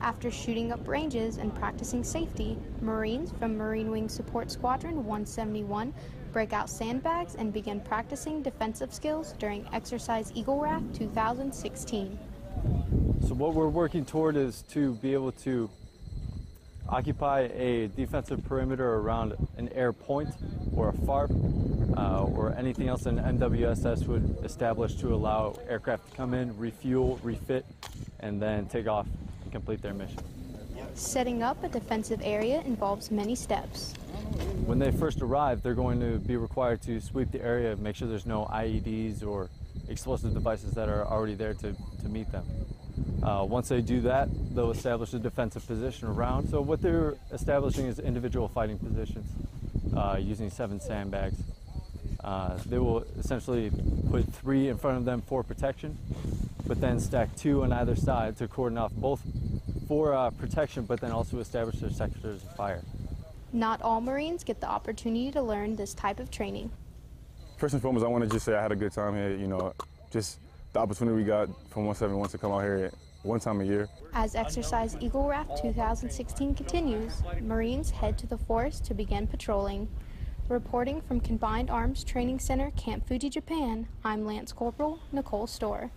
After shooting up ranges and practicing safety, Marines from Marine Wing Support Squadron 171 break out sandbags and begin practicing defensive skills during Exercise Eagle Wrath 2016. So what we're working toward is to be able to occupy a defensive perimeter around an air point or a FARP uh, or anything else an MWSS would establish to allow aircraft to come in, refuel, refit, and then take off complete their mission. Setting up a defensive area involves many steps. When they first arrive, they're going to be required to sweep the area, make sure there's no IEDs or explosive devices that are already there to, to meet them. Uh, once they do that, they'll establish a defensive position around. So what they're establishing is individual fighting positions uh, using seven sandbags. Uh, they will essentially put three in front of them for protection, but then stack two on either side to cordon off both for uh, protection, but then also establish their sectors of fire. Not all Marines get the opportunity to learn this type of training. First and foremost, I want to just say I had a good time here. You know, just the opportunity we got from 171 to come out here one time a year. As Exercise Eagle Wrath 2016 continues, Marines head to the forest to begin patrolling. Reporting from Combined Arms Training Center, Camp Fuji, Japan, I'm Lance Corporal Nichole Stoehrer.